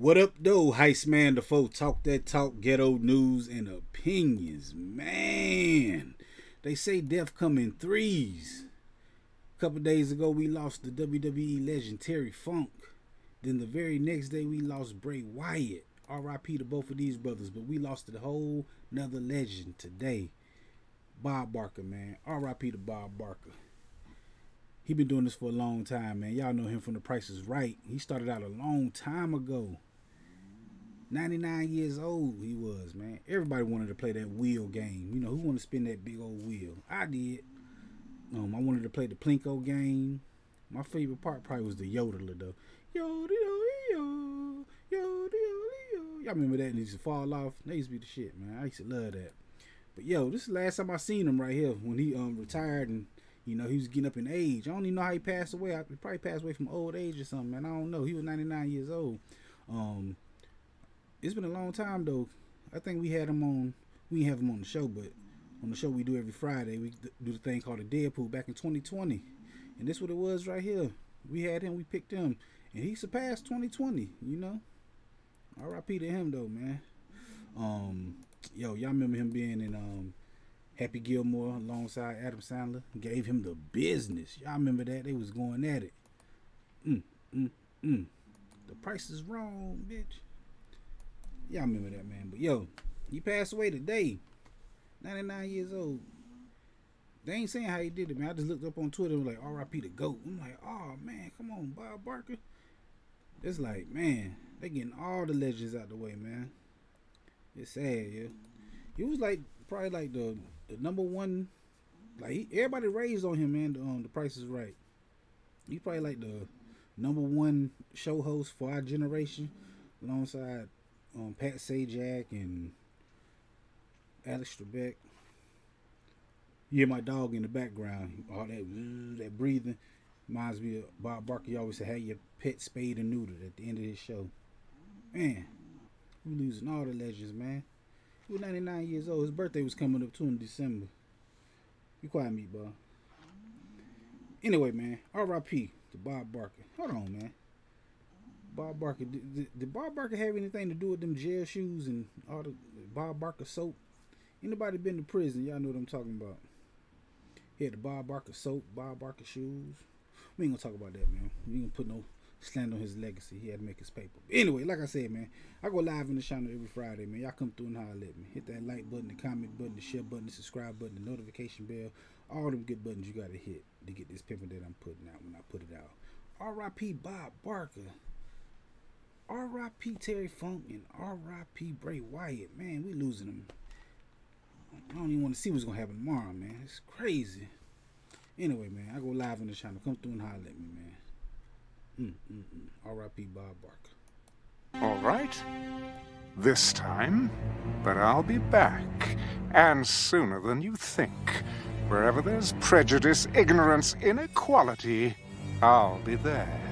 What up, though, Heist Man the foe? Talk that talk, ghetto news and opinions. Man, they say death come in threes. A couple days ago, we lost the WWE legend Terry Funk. Then the very next day, we lost Bray Wyatt. R.I.P. to both of these brothers, but we lost a whole another legend today. Bob Barker, man. R.I.P. to Bob Barker. He been doing this for a long time, man. Y'all know him from The Price is Right. He started out a long time ago. 99 years old he was, man. Everybody wanted to play that wheel game. You know, who wanted to spin that big old wheel? I did. Um, I wanted to play the Plinko game. My favorite part probably was the yodeler though. Yo, yo, yo, yo. Y'all remember that? And he used to fall off. That used to be the shit, man. I used to love that. But yo, this is the last time I seen him right here when he um retired and you know he was getting up in age. I don't even know how he passed away. I, he probably passed away from old age or something, man. I don't know. He was 99 years old. Um, it's been a long time though. I think we had him on. We didn't have him on the show, but on the show we do every Friday, we do the thing called a Deadpool back in 2020, and this what it was right here. We had him. We picked him, and he surpassed 2020. You know. R.I.P. to him though, man. Um, yo, y'all remember him being in um Happy Gilmore alongside Adam Sandler? Gave him the business. Y'all remember that? They was going at it. Mm, mm, mm. The price is wrong, bitch. Y'all remember that, man. But yo, he passed away today. 99 years old. They ain't saying how he did it, man. I just looked up on Twitter and was like, RIP the GOAT. I'm like, oh, man, come on, Bob Barker. It's like, man, they getting all the legends out the way, man. It's sad, yeah. He was like probably like the the number one. Like he, everybody raised on him, man. Um, the Price is Right. He probably like the number one show host for our generation, alongside um, Pat Sajak and Alex Trebek. You hear my dog in the background, all that that breathing reminds me of Bob Barker. You always say, "Have your pet spayed and neutered" at the end of his show. Man, we losing all the legends, man. He was 99 years old. His birthday was coming up too in December. Be quiet, me, bro. Anyway, man, R.I.P. to Bob Barker. Hold on, man. Bob Barker. Did, did, Bob Barker have anything to do with them jail shoes and all the Bob Barker soap? Anybody been to prison? Y'all know what I'm talking about. He had the Bob Barker soap, Bob Barker shoes. We ain't gonna talk about that, man. We ain't gonna put no slander on his legacy. He had to make his paper. But anyway, like I said, man, I go live in the channel every Friday, man. Y'all come through and holler at me. Hit that like button, the comment button, the share button, the subscribe button, the notification bell. All them good buttons you gotta hit to get this paper that I'm putting out when I put it out. R.I.P. Bob Barker. R.I.P. Terry Funk and R.I.P. Bray Wyatt. Man, we losing them. I don't even want to see what's gonna happen tomorrow, man. It's crazy. Anyway, man, I go live on the channel. Come through and holler at me, man. Mm, mm, mm. R.I.P. Bob Barker. All right. This time. But I'll be back. And sooner than you think. Wherever there's prejudice, ignorance, inequality, I'll be there.